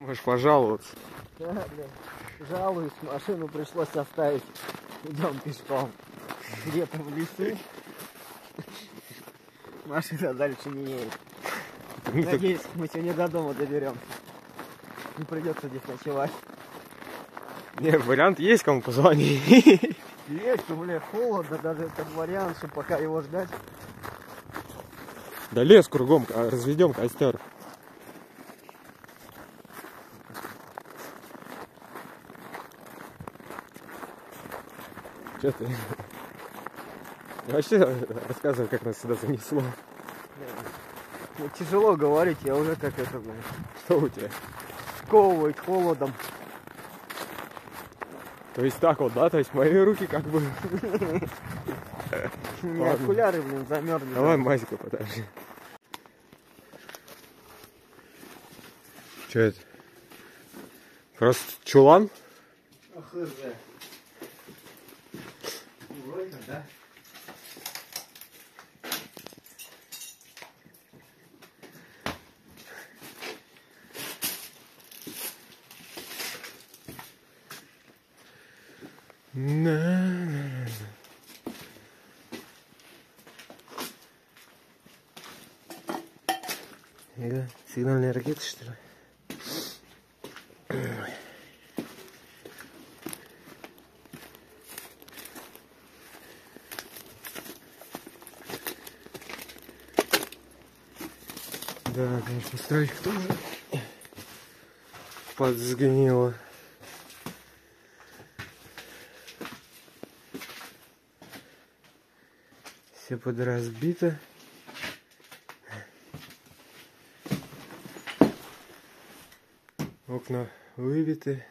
Можешь пожаловаться. Да, блядь. Жалуюсь, машину пришлось оставить. Идем пешком. Где-то в лесу. Машина дальше не едет. Ну, Надеюсь, мы сегодня до дома доберемся. Не придется здесь ночевать. Не, вариант есть, кому позвонить. Есть, но, блядь, холодно, даже этот вариант, чтобы пока его ждать. Да лес кругом, а разведем костер. Че ты? Вообще рассказывай, как нас сюда занесло. Мне тяжело говорить, я уже как это, блядь, Что у тебя? сковывает холодом. То есть так вот, да? То есть мои руки как бы... У меня окуляры, блин, замерзли. Давай мазика подожди. Что это? Просто чулан? Ах, да. На-на-на. Это сигнальные ракеты, что ли? Стройка тоже подсгнила. Все подразбито. Окна выбиты.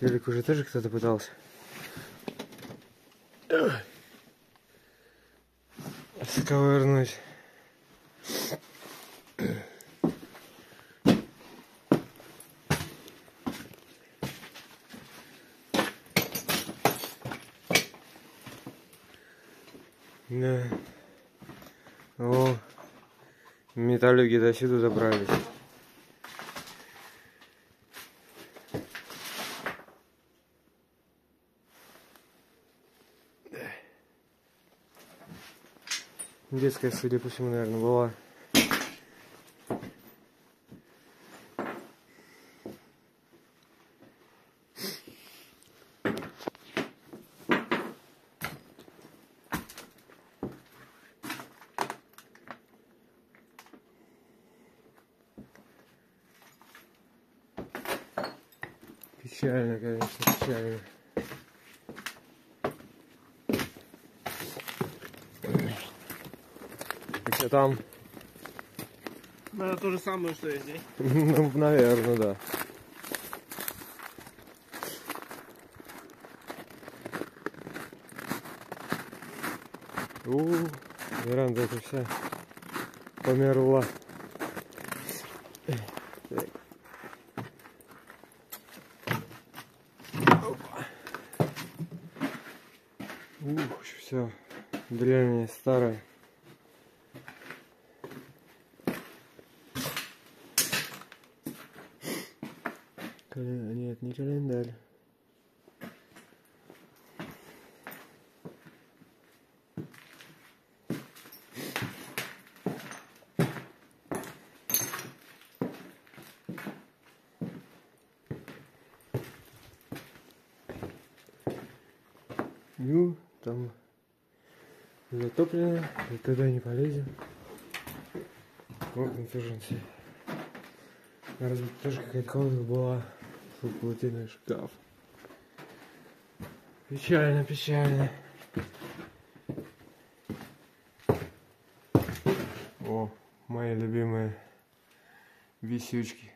Телек уже тоже кто-то пытался. Сковырнуть. Да. О, металлюги до сюда добрались. Детская, судя по всему, наверное, была. Печально, конечно, печально. Что там? Наверное, то же самое, что и здесь. Ну, наверное, да. У, веранда это вся померла. Так. Ух, все древнее, старое. Не календарь. Ну, там затоплено, и туда не полезем. Вот натяженцы. Разве тоже какая-то комната была. Тут платиновый шкаф. Печально, печально. О, мои любимые висючки.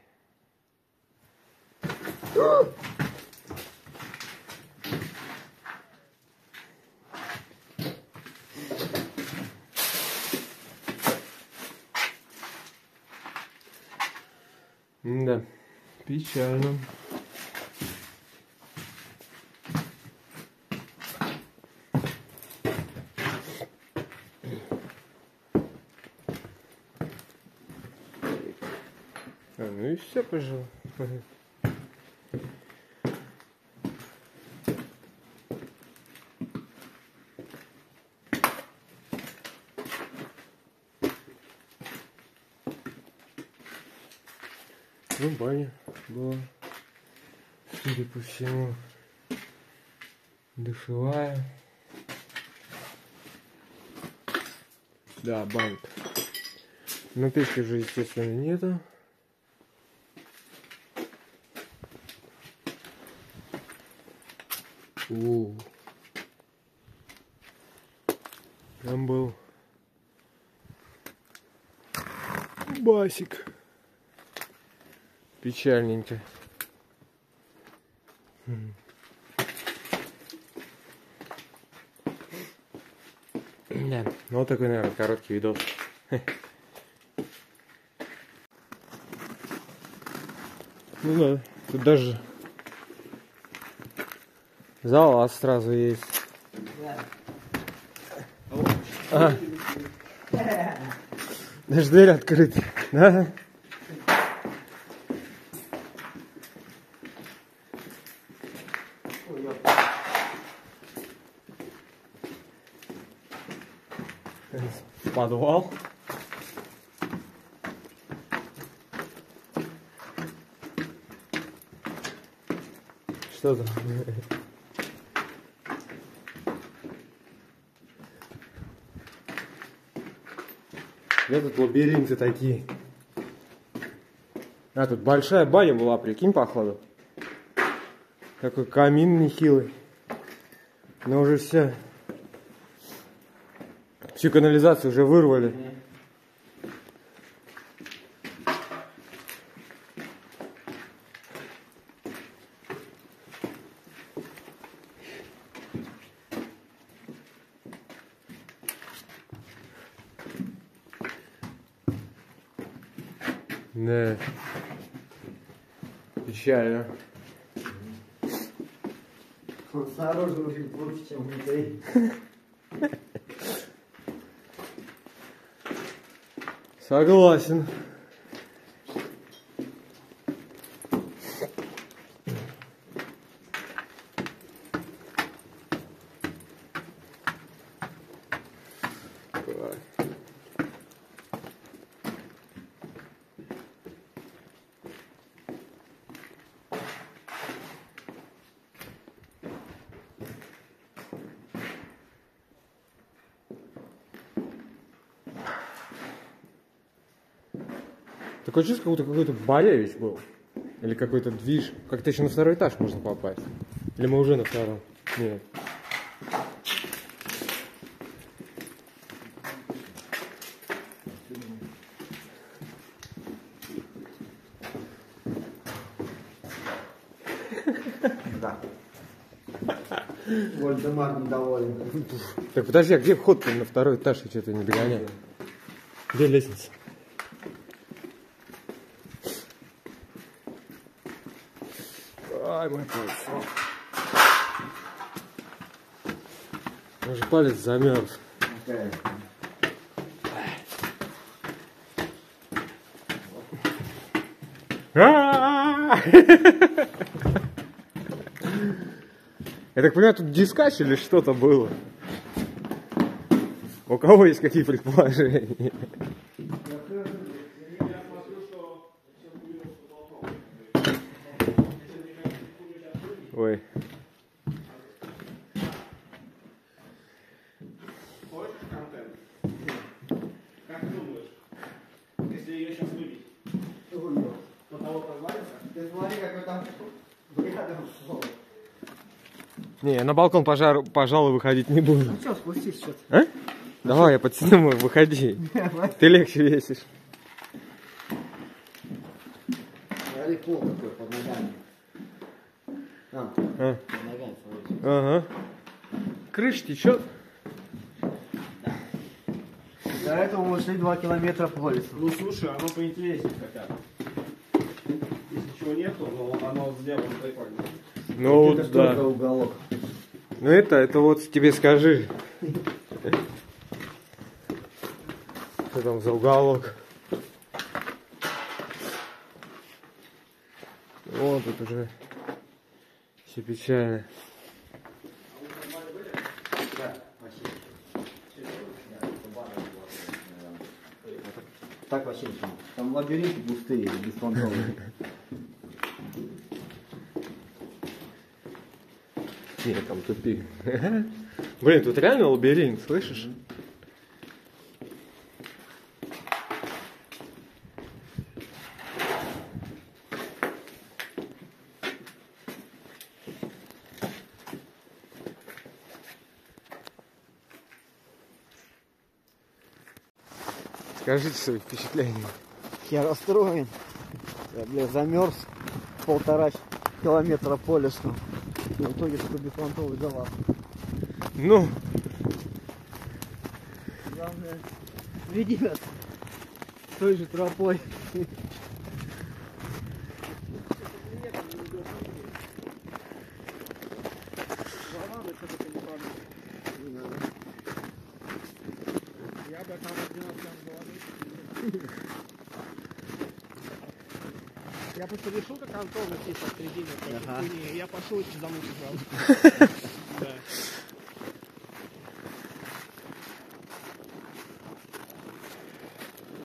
Да, печально. А, ну и все, пожалуй. Ну, баня была, судя по всему, душевая. Да, банк. Но печки же, естественно, нету. У. Там был басик. Печальненько. М. Да, ну вот такой, наверное, короткий видос. Ну да, тут даже залаз сразу есть. Ага. Даже дверь открыта. Да? Подвал. Что там? Где тут лабиринты такие? А, тут большая баня была, прикинь, походу. Такой камин нехилый. Но уже все. Всю канализацию уже вырвали. Да. Печально. Он снаружи уже лучше, чем внутри. Согласен. Такое чувство, как будто какой-то болевич был. Или какой-то движ. Как-то еще на второй этаж можно попасть. Или мы уже на втором? Нет. Да. Вольдемар недоволен. Так подожди, а где вход на второй этаж? Я что-то не догоняю. Где лестница? Ай, мой палец. Замерз. А! Я так понимаю, тут дискач или что-то было? У кого есть какие предположения? Не, я на балкон, пожар, пожалуй, выходить не буду. Ну что, спустись что-то. А? Давай, я подсниму, выходи. Ты легче весишь. Смотри, пол такой под ногами. А, А, под ногами, смотри. ага. Крыша течет. До этого мы шли 2 километра по лесу. Ну слушай, оно поинтереснее хотя бы. Если чего нету, но оно сделано прикольно. Ну, Это вот, только да. уголок. Ну это, это вот тебе скажи. Что там за уголок? О, тут уже все печально. Так вообще ничего. Там лабиринты пустые, беспонтовые. Нет, там тупик. Блин, тут реально лабиринт, слышишь? Скажите свои впечатления. Я расстроен. Я, бля, замерз полтора километра по лесу. В итоге такой беспонтовый завал. Ну, Главное, веди нас той же тропой. Я бы там один раз там говорил. Я просто решил, как Антон идти по середине. Ага. Я пошел и за мной сразу.